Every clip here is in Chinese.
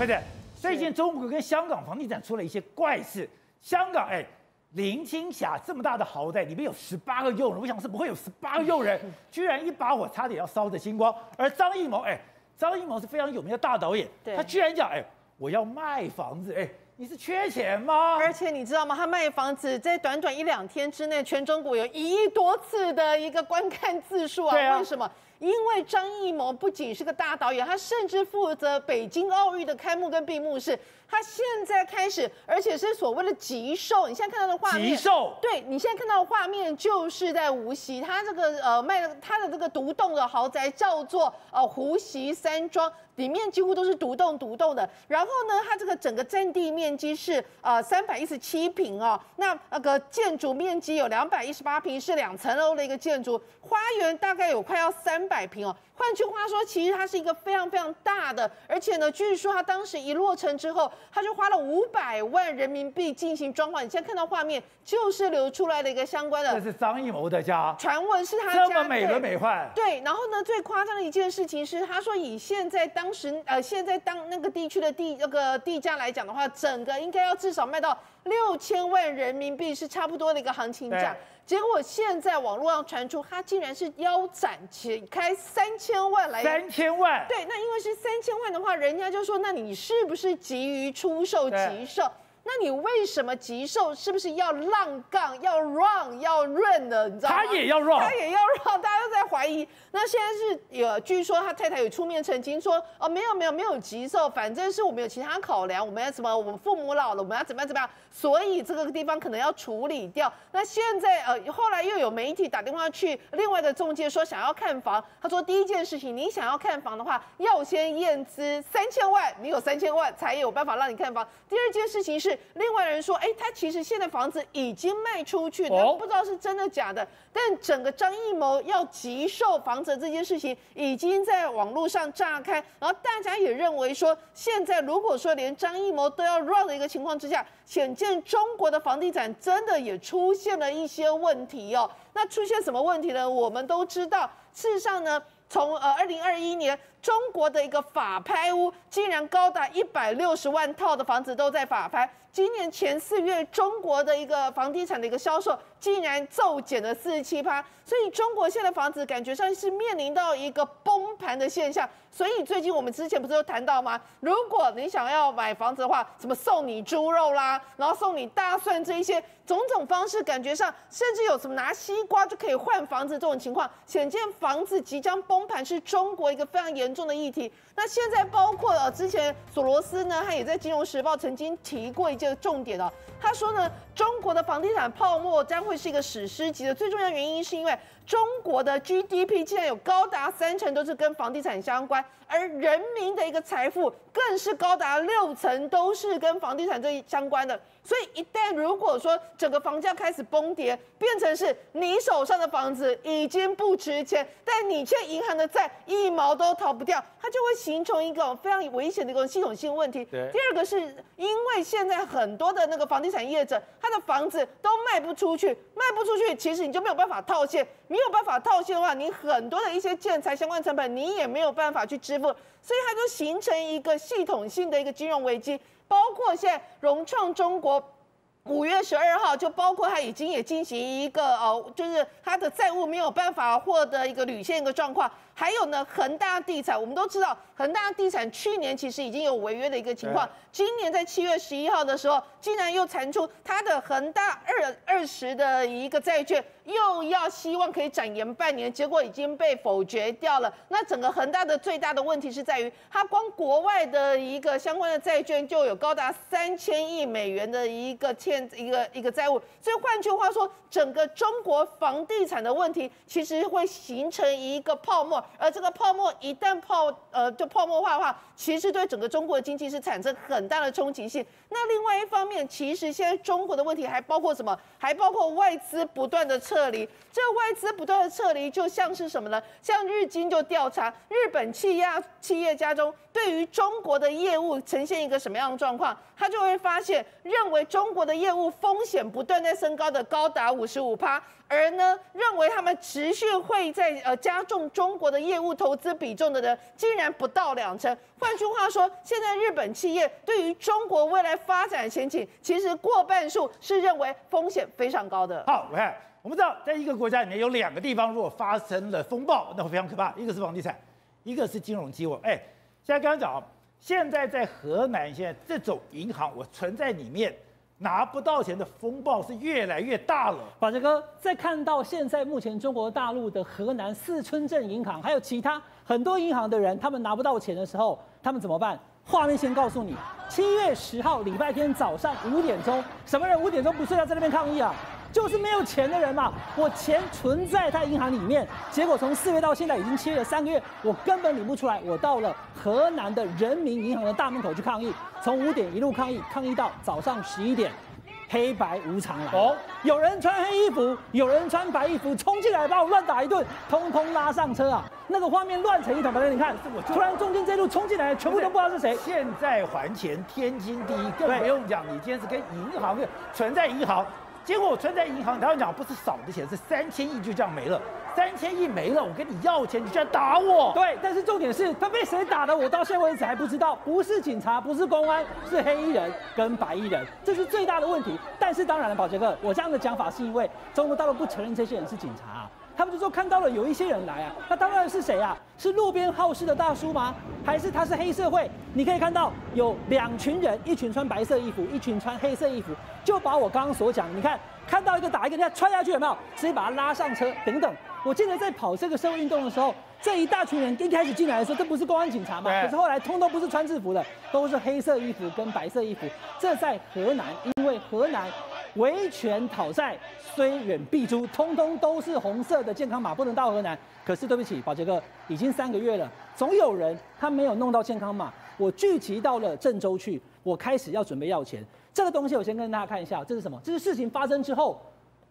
对不对？最近中国跟香港房地产出了一些怪事。香港哎，林青霞这么大的豪宅，里面有十八个佣人，我想是不会有十八个佣人？居然一把火差点要烧得精光。而张艺谋哎，张艺谋是非常有名的大导演，他居然讲哎，我要卖房子哎。你是缺钱吗？而且你知道吗？他卖房子在短短一两天之内，全中国有一亿多次的一个观看次数啊！为什么？因为张艺谋不仅是个大导演，他甚至负责北京奥运的开幕跟闭幕式。他现在开始，而且是所谓的极瘦。你现在看到的画面，极瘦。对你现在看到的画面，就是在无锡，他这个呃卖的他的这个独栋的豪宅叫做呃湖西山庄，里面几乎都是独栋独栋的。然后呢，它这个整个占地面积是呃三百一十七平哦，那那个建筑面积有两百一十八平，是两层楼的一个建筑，花园大概有快要三百平哦。换句话说，其实它是一个非常非常大的，而且呢，据说它当时一落成之后，他就花了五百万人民币进行装潢。你现在看到画面，就是流出来的一个相关的。这是张艺谋的家，传闻是他这么美轮美奂。对，然后呢，最夸张的一件事情是，他说以现在当时呃现在当那个地区的地那个地价来讲的话，整个应该要至少卖到六千万人民币，是差不多的一个行情价。结果现在网络上传出，他竟然是腰斩起开三千万来，三千万，对，那因为是三千万的话，人家就说，那你是不是急于出售急售？那你为什么急售？是不是要浪杠、要 run、要润的？你知道吗？他也要 run，他也要 run，大家都在怀疑。那现在是有，据说他太太有出面澄清说，哦，没有没有没有急售，反正是我们有其他考量，我们要什么？我们父母老了，我们要怎么样怎么样？所以这个地方可能要处理掉。那现在呃，后来又有媒体打电话去另外的中介说想要看房，他说第一件事情，你想要看房的话，要先验资三千万，你有三千万才有办法让你看房。第二件事情是。另外人说，哎，他其实现在房子已经卖出去了，不知道是真的假的。但整个张艺谋要急售房子这件事情，已经在网络上炸开，然后大家也认为说，现在如果说连张艺谋都要 run 的一个情况之下，显见中国的房地产真的也出现了一些问题哦。那出现什么问题呢？我们都知道，事实上呢，从呃二零二一年。中国的一个法拍屋竟然高达一百六十万套的房子都在法拍。今年前四月，中国的一个房地产的一个销售竟然骤减了四十七趴，所以中国现在房子感觉上是面临到一个崩盘的现象。所以最近我们之前不是有谈到吗？如果你想要买房子的话，什么送你猪肉啦，然后送你大蒜这一些种种方式，感觉上甚至有什么拿西瓜就可以换房子这种情况，显见房子即将崩盘是中国一个非常严。重的议题，那现在包括了之前索罗斯呢，他也在《金融时报》曾经提过这个重点哦，他说呢，中国的房地产泡沫将会是一个史诗级的，最重要原因是因为中国的 GDP 竟然有高达三成都是跟房地产相关，而人民的一个财富更是高达六成都是跟房地产这相关的。所以一旦如果说整个房价开始崩跌，变成是你手上的房子已经不值钱，但你欠银行的债一毛都逃不掉，它就会形成一个非常危险的一个系统性问题。第二个是因为现在很多的那个房地产业者，他的房子都卖不出去，卖不出去，其实你就没有办法套现，没有办法套现的话，你很多的一些建材相关成本你也没有办法去支付，所以它就形成一个系统性的一个金融危机。包括现在融创中国五月十二号，就包括它已经也进行一个呃，就是它的债务没有办法获得一个履现一个状况。还有呢，恒大地产，我们都知道，恒大地产去年其实已经有违约的一个情况，今年在七月十一号的时候，竟然又传出它的恒大二二十的一个债券又要希望可以展延半年，结果已经被否决掉了。那整个恒大的最大的问题是在于，它光国外的一个相关的债券就有高达三千亿美元的一个欠一个一个债务，所以换句话说，整个中国房地产的问题其实会形成一个泡沫。而这个泡沫一旦泡呃就泡沫化的话，其实对整个中国的经济是产生很大的冲击性。那另外一方面，其实现在中国的问题还包括什么？还包括外资不断的撤离。这外资不断的撤离，就像是什么呢？像日经就调查日本企业企业家中，对于中国的业务呈现一个什么样的状况，他就会发现，认为中国的业务风险不断在升高的高达五十五趴，而呢认为他们持续会在呃加重中国。的业务投资比重的人竟然不到两成。换句话说，现在日本企业对于中国未来发展前景，其实过半数是认为风险非常高的。好，我看我们知道，在一个国家里面有两个地方，如果发生了风暴，那会非常可怕。一个是房地产，一个是金融机构。哎，现在刚刚讲，现在在河南，现在这种银行我存在里面。拿不到钱的风暴是越来越大了。宝杰哥，在看到现在目前中国大陆的河南四村镇银行，还有其他很多银行的人，他们拿不到钱的时候，他们怎么办？画面先告诉你，七月十号礼拜天早上五点钟，什么人五点钟不睡觉在那边抗议啊？就是没有钱的人嘛，我钱存在他银行里面，结果从四月到现在已经七月三个月，我根本领不出来。我到了河南的人民银行的大门口去抗议，从五点一路抗议，抗议到早上十一点，黑白无常了。哦，有人穿黑衣服，有人穿白衣服，冲进来把我乱打一顿，通通拉上车啊！那个画面乱成一团。反正你看，突然中间这路冲进来，全部都不知道是谁。现在还钱天经地义，更不用讲，你今天是跟银行存在银行。结果我存在银行，他要讲不是少的钱，是三千亿就这样没了，三千亿没了，我跟你要钱，你居然打我！对，但是重点是他被谁打的，我到现在为止还不知道，不是警察，不是公安，是黑衣人跟白衣人，这是最大的问题。但是当然了，宝杰哥，我这样的讲法是因为中国大陆不承认这些人是警察。他们就说看到了有一些人来啊，那当然是谁啊？是路边好事的大叔吗？还是他是黑社会？你可以看到有两群人，一群穿白色衣服，一群穿黑色衣服，就把我刚刚所讲，你看看到一个打一个，你看穿下去有没有？直接把他拉上车等等。我记得在跑这个社会运动的时候，这一大群人一开始进来的时候，这不是公安警察嘛？可是后来通通不是穿制服的，都是黑色衣服跟白色衣服。这在河南，因为河南。维权讨债，虽远必诛，通通都是红色的健康码，不能到河南。可是对不起，宝杰哥，已经三个月了，总有人他没有弄到健康码。我聚集到了郑州去，我开始要准备要钱。这个东西我先跟大家看一下，这是什么？这是事情发生之后，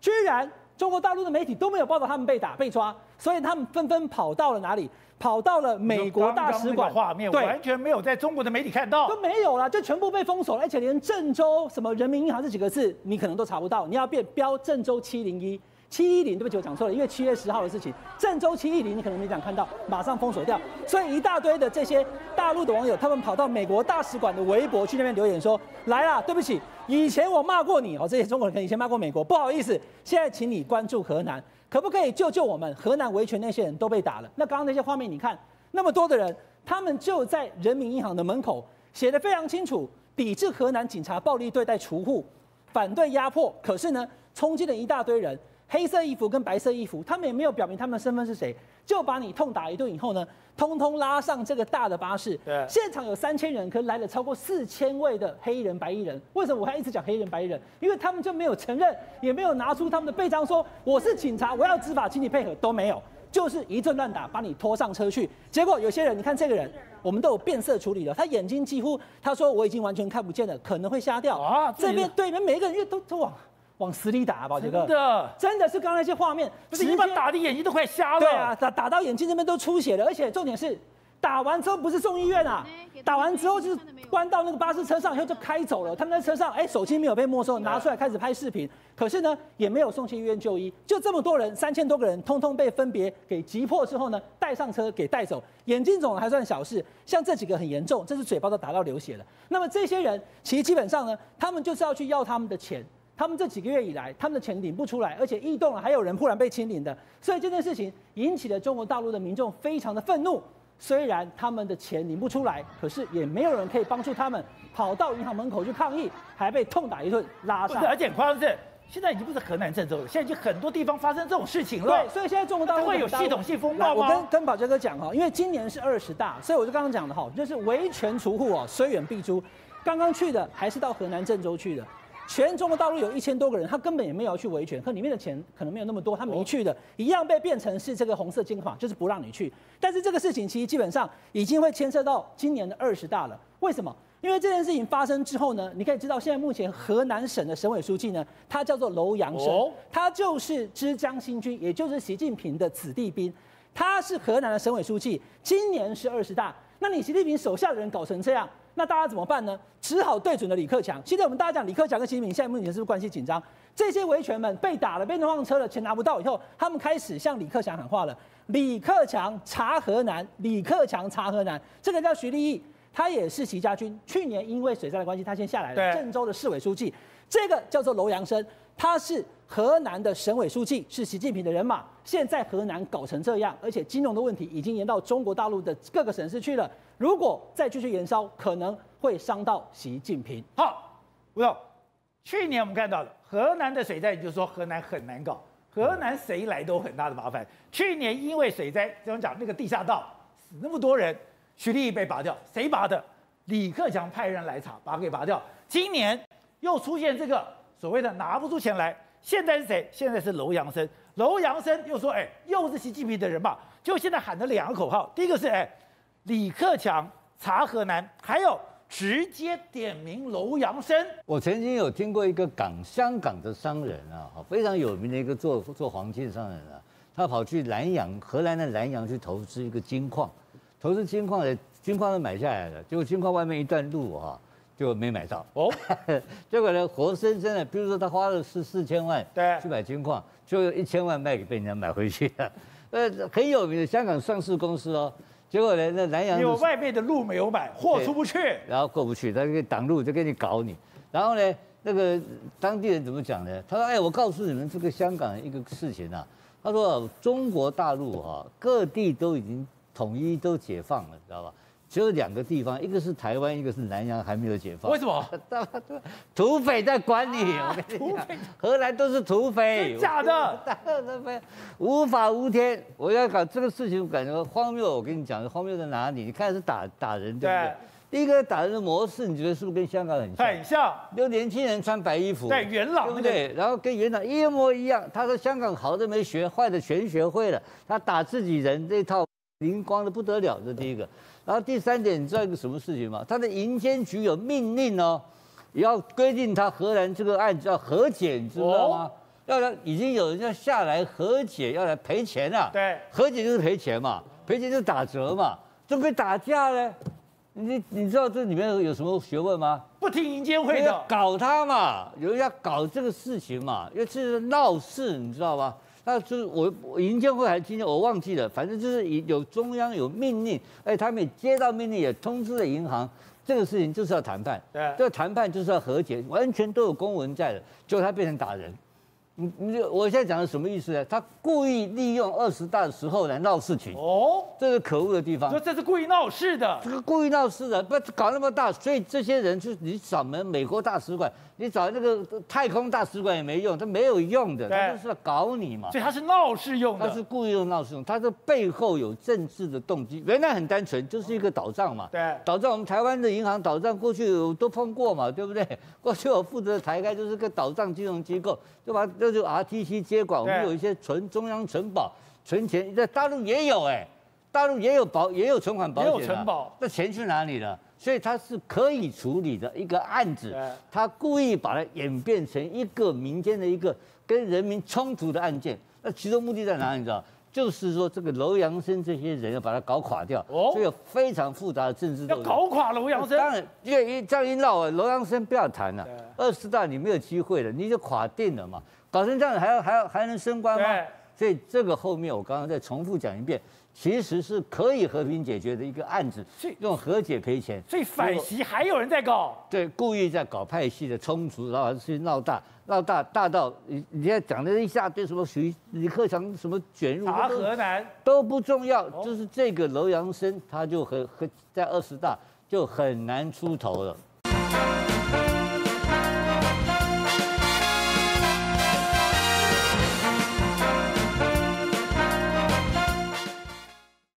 居然中国大陆的媒体都没有报道他们被打被抓，所以他们纷纷跑到了哪里？跑到了美国大使馆，画面完全没有在中国的媒体看到，都没有了，就全部被封锁了，而且连郑州什么人民银行这几个字你可能都查不到，你要变标郑州七零一七一零，对不起我讲错了，因为七月十号的事情，郑州七一零你可能没讲看到，马上封锁掉，所以一大堆的这些大陆的网友，他们跑到美国大使馆的微博去那边留言说，来啦，对不起，以前我骂过你哦，这些中国人可能以前骂过美国，不好意思，现在请你关注河南。可不可以救救我们？河南维权那些人都被打了。那刚刚那些画面，你看那么多的人，他们就在人民银行的门口写的非常清楚，抵制河南警察暴力对待储户，反对压迫。可是呢，冲进了一大堆人。黑色衣服跟白色衣服，他们也没有表明他们的身份是谁，就把你痛打一顿以后呢，通通拉上这个大的巴士。对，现场有三千人，可来了超过四千位的黑衣人、白衣人。为什么我还一直讲黑人、白衣人？因为他们就没有承认，也没有拿出他们的背章说我是警察，我要执法，请你配合，都没有，就是一阵乱打，把你拖上车去。结果有些人，你看这个人，我们都有变色处理了，他眼睛几乎，他说我已经完全看不见了，可能会瞎掉啊。这边对面每一个人，因为都都往。往死里打，宝杰哥，真的，真的是刚刚那些画面，不是你把打的眼睛都快瞎了。对啊，打打到眼睛这边都出血了，而且重点是，打完之后不是送医院啊，打完之后就是关到那个巴士车上以后就开走了。他们在车上，哎，手机没有被没收，拿出来开始拍视频。可是呢，也没有送去医院就医。就这么多人，三千多个人，通通被分别给击破之后呢，带上车给带走。眼睛肿了还算小事，像这几个很严重，这是嘴巴都打到流血了。那么这些人其实基本上呢，他们就是要去要他们的钱。他们这几个月以来，他们的钱领不出来，而且异动了，还有人忽然被清零的，所以这件事情引起了中国大陆的民众非常的愤怒。虽然他们的钱领不出来，可是也没有人可以帮助他们，跑到银行门口去抗议，还被痛打一顿，拉上。而且夸张是，现在已经不是河南郑州了，现在已经很多地方发生这种事情了。对，所以现在中国大陆会有系统性风暴吗？我跟跟宝杰哥讲哈，因为今年是二十大，所以我就刚刚讲的哈，就是维权除户哦，虽远必诛。刚刚去的还是到河南郑州去的。全中国大陆有一千多个人，他根本也没有去维权，可里面的钱可能没有那么多，他没去的，一样被变成是这个红色金款，就是不让你去。但是这个事情其实基本上已经会牵涉到今年的二十大了。为什么？因为这件事情发生之后呢，你可以知道现在目前河南省的省委书记呢，他叫做楼阳生，他就是之江新军，也就是习近平的子弟兵，他是河南的省委书记，今年是二十大，那你习近平手下的人搞成这样？那大家怎么办呢？只好对准了李克强。现在我们大家讲李克强跟习近平现在目前是不是关系紧张？这些维权们被打了，被弄上车了，钱拿不到以后，他们开始向李克强喊话了。李克强查河南，李克强查河南，这个叫徐立毅，他也是习家军。去年因为水灾的关系，他先下来了。郑州的市委书记，这个叫做楼阳生，他是河南的省委书记，是习近平的人马。现在河南搞成这样，而且金融的问题已经延到中国大陆的各个省市去了。如果再继续延烧，可能会伤到习近平。好，吴总，去年我们看到了河南的水灾，你就说河南很难搞。河南谁来都很大的麻烦。去年因为水灾，怎么讲？那个地下道死那么多人，徐立被拔掉，谁拔的？李克强派人来查，把他给拔掉。今年又出现这个所谓的拿不出钱来，现在是谁？现在是楼阳生。楼阳生又说：“哎，又是习近平的人嘛。”就现在喊的两个口号，第一个是：“哎，李克强查河南。”还有。直接点名楼阳生。我曾经有听过一个港香港的商人啊，非常有名的一个做做黄金商人啊，他跑去南洋荷兰的南洋去投资一个金矿，投资金矿的金矿都买下来了，结果金矿外面一段路啊就没买到哦，结 果呢活生生的，比如说他花了四四千万对去买金矿，就一千万卖给被人家买回去了，呃很有名的香港上市公司哦。结果呢？那南洋有外面的路没有买，货出不去，然后过不去，他就挡路，就给你搞你。然后呢，那个当地人怎么讲呢？他说：“哎，我告诉你们这个香港一个事情啊。他说中国大陆哈各地都已经统一都解放了，知道吧？”只有两个地方，一个是台湾，一个是南洋还没有解放。为什么？土匪在管理，我跟你讲，荷兰都是土匪，假的，土匪无法无天。我要搞这个事情，感觉荒谬。我跟你讲，荒谬在哪里？你看是打打人，对不对？第一个打人的模式，你觉得是不是跟香港很像？很像，就年轻人穿白衣服，对元朗，对不对？然后跟元朗一模一样。他说香港好的没学，坏的全学会了。他打自己人这套灵光的不得了，这第一个。然后第三点，你知道一个什么事情吗？他的银监局有命令哦，要规定他荷兰这个案子要和解，你知道吗？要来已经有人要下来和解，要来赔钱了。对，和解就是赔钱嘛，赔钱就打折嘛，准备打架呢？你你知道这里面有什么学问吗？不听银监会的，搞他嘛，有人要搞这个事情嘛，因为这是闹事，你知道吗？那就是我我银监会还是今天我忘记了，反正就是有中央有命令，哎，他们也接到命令，也通知了银行，这个事情就是要谈判，对，这个谈判就是要和解，完全都有公文在的，结果他变成打人。你你我现在讲的什么意思呢？他故意利用二十大的时候来闹事情哦，这是可恶的地方。说这是故意闹事的，这个故意闹事的，不搞那么大，所以这些人就你找门美国大使馆，你找那个太空大使馆也没用，他没有用的，他就是要搞你嘛。所以他是闹事用的，他是故意用闹事用，他这背后有政治的动机。原来很单纯，就是一个倒账嘛。对，倒账我们台湾的银行倒账过去都碰过嘛，对不对？过去我负责台开就是个倒账金融机构，对吧？那就 RTC。接管，我们有一些存中央存保存钱，在大陆也有哎，大陆也有保也有存款保险，有存保，那钱去哪里了？所以它是可以处理的一个案子，他故意把它演变成一个民间的一个跟人民冲突的案件，那其中目的在哪里？你知道？就是说这个楼阳生这些人要把它搞垮掉，所以有非常复杂的政治要搞垮楼阳生。当然，因为这样一闹，楼阳生不要谈了，二十大你没有机会了，你就垮定了嘛。搞成这样还要还要还能升官吗？所以这个后面我刚刚再重复讲一遍，其实是可以和平解决的一个案子，用和解赔钱。所以反袭还有人在搞，对，故意在搞派系的冲突，然后去闹大，闹大大到你你现在讲的一下对什么徐李克强什么卷入查河南都不重要，就是这个楼阳生他就很很在二十大就很难出头了。